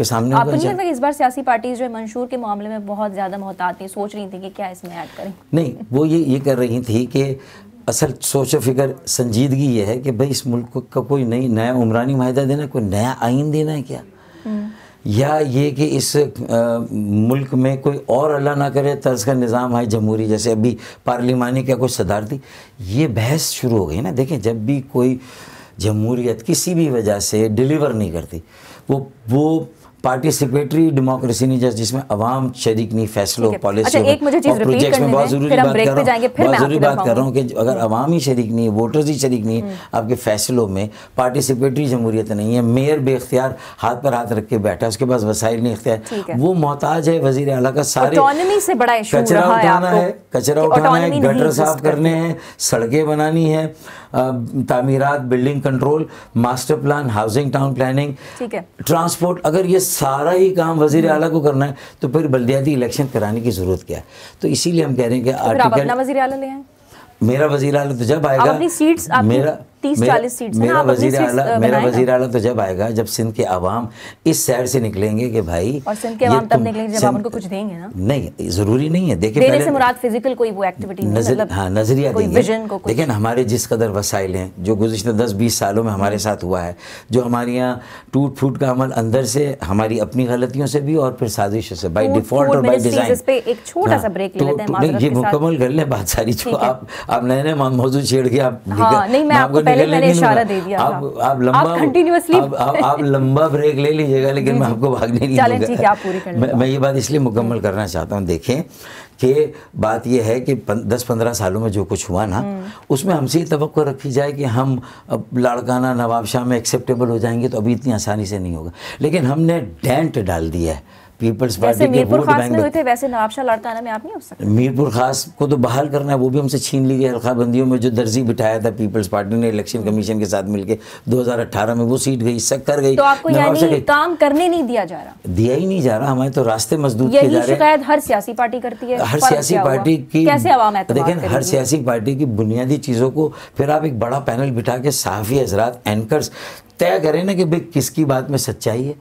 आपके सामने आपको नहीं लगता कि इस बार सियासी पार्टी जो है मंशूर के मामले में बहुत ज़्यादा मोहतात थी सोच रही थी कि क्या इसमें ऐड करें? नहीं वो ये ये कर रही थी कि असल सोच फ़िक्र संजीदगी ये है कि भाई इस मुल्क का कोई नई नया उमरानी माहिदा देना कोई नया आइन देना है क्या? या ये कि इस आ, मुल्क में कोई और अल्लाह ना करे तर्ज का निज़ाम है जमहूरी जैसे अभी पार्लिमानी क्या कोई सदारती ये बहस शुरू हो गई ना देखें जब भी कोई जमहूरियत किसी भी वजह से डिलीवर नहीं करती वो वो पार्टिसिपेटरी डेमोक्रेसी नहीं जैसे जिसमें अवाम शरीक नहीं फैसलों पॉलिसी अच्छा, प्रोजेक्ट्स में बहुत ज़रूरी बात कर रहा हूँ बहुत ज़रूरी बात कर रहा हूँ कि अगर। अवाम ही शरीक नहीं है वोटर्स ही शरीक नहीं है हम्म। आपके फैसलों में पार्टिसिपेटरी जमहूरियत नहीं है मेयर बेख्तियार हाथ पर हाथ रख के बैठा उसके पास वसाइल नहीं इख्तियार। वो मोहताज है वज़ीर अला का सारे कचरा उठाना है कचरा उठाना है गटर साफ़ करने हैं सड़कें बनानी है तामीरात building control master plan housing town planning transport अगर ये सारा ही काम वज़ीर। अला को करना है तो फिर बल्दियाती इलेक्शन कराने की ज़रूरत क्या है तो इसीलिए हम कह रहे हैं कि तो आर्टिकल अला मेरा वज़ीर आला तो जब आएगा मेरा तीस चालीस सीट्स मेरा वज़ीर आला मेरा वज़ीर आला तो जब आएगा जब सिंध के आवाम इस साइड से निकलेंगे कि भाई और सिंध के आवाम तब निकलेंगे जब आप उनको कुछ देंगे ना? नहीं ज़रूरी नहीं है। देखिए देने से मुराद फ़िज़िकल कोई वो एक्टिविटी नज़र मतलब हाँ नज़रिया विजन को देखिए हमारे जिस कदर वसाइल हैं जो गुजशत दस बीस सालों में हमारे साथ हुआ है जो हमारे यहाँ टूट फूट का अमल अंदर से हमारी अपनी गलतियों से भी और फिर साजिशों से बाई डिफ़ॉल्ट और बाई डिज़ाइन एक छोटा सा ब्रेक ले लेते हैं ये मुकम्मल कर लें बात सारी जो आप आप नए नए मौजूद छेड़ के आप हाँ, नहीं मैं आपको पहले मैंने इशारा दे दिया आप आप लंबा कंटिन्यूअसली आप, आप, लंबा ब्रेक ले लीजिएगा लेकिन मैं आपको भागने नहीं चलें ठीक है आप पूरी कर मैं, मैं ये बात इसलिए मुकम्मल करना चाहता हूँ देखें कि बात यह है कि दस पंद्रह सालों में जो कुछ हुआ ना उसमें हमसे ये तो रखी जाए कि हम लाड़काना नवाब शाह में एक्सेप्टेबल हो जाएँगे तो अभी इतनी आसानी से नहीं होगा। लेकिन हमने डेंट डाल दिया है। पीपल्स पार्टी के वोट बैंक हुए थे वैसे नवाब शाह लड़काना में आप नहीं हो सकते। मीरपुर खास को तो बहाल करना है वो भी हमसे छीन ली गई हल्का बंदियों में जो दर्जी बिठाया था पीपल्स पार्टी ने इलेक्शन कमीशन के साथ मिलकर 2018 में वो सीट गई कर गई। तो आपको यानी काम करने नहीं दिया जा रहा? दिया ही नहीं जा रहा हमारे तो रास्ते मजदूर किए जा रहे हैं। हर सियासी पार्टी करती है हर सियासी पार्टी की देखें हर सियासी पार्टी की बुनियादी चीज़ों को फिर आप एक बड़ा पैनल बिठा के साफी हजरात एंकर्स तय करें ना कि भाई किसकी बात में सच्चाई है।